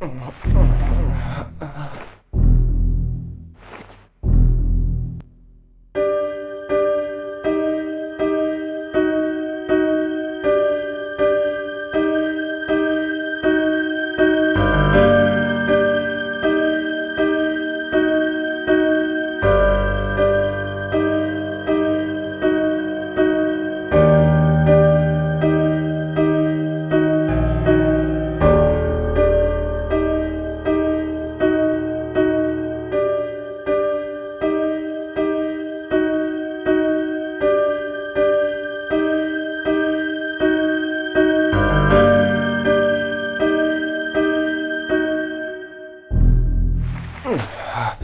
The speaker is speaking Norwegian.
嗯嗯嗯嗯。Mm.